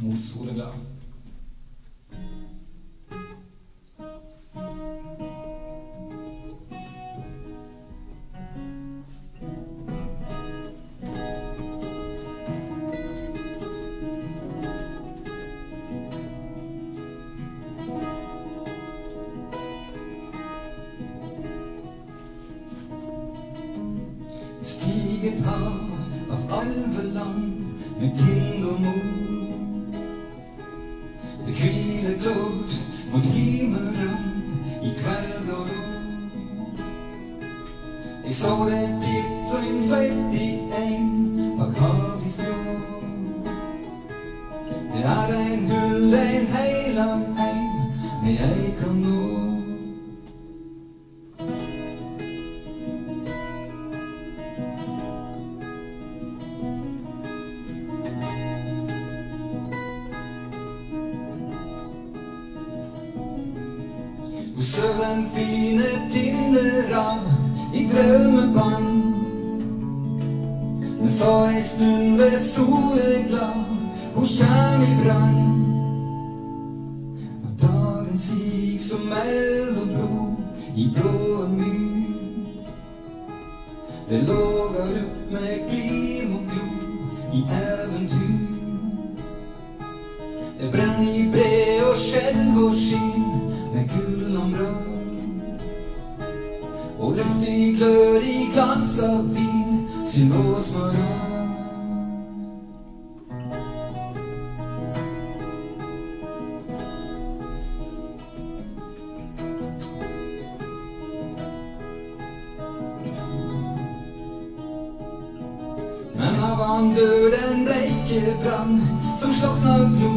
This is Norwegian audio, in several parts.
mot soleglad. Stiget hav av alveland med tind og mor. Ik zou de titel in zweep die een, maar kan die Wir haben ein Hüll, dein Heil am Heim, mir jij kan nur. sollen viele tinder i drømmebånd. Men så ei stund ved soleglad, hun kjem i brann. Og dagen sig som mellom blod i blå myr. Det låga rupp med glim og glo i eventyr. Det brenner i bre og skjelv og skinn med gull og brann. Og luftig glør i glans av vin, sin åsmaran. Men av han dør den bleike brann som slokna glo.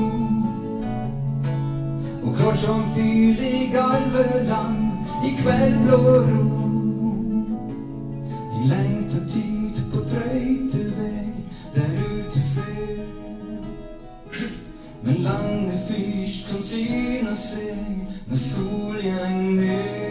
Og klar som fyr i galveland i kveldblå ro. en lang fyr kan syne seg med solgjeng ned.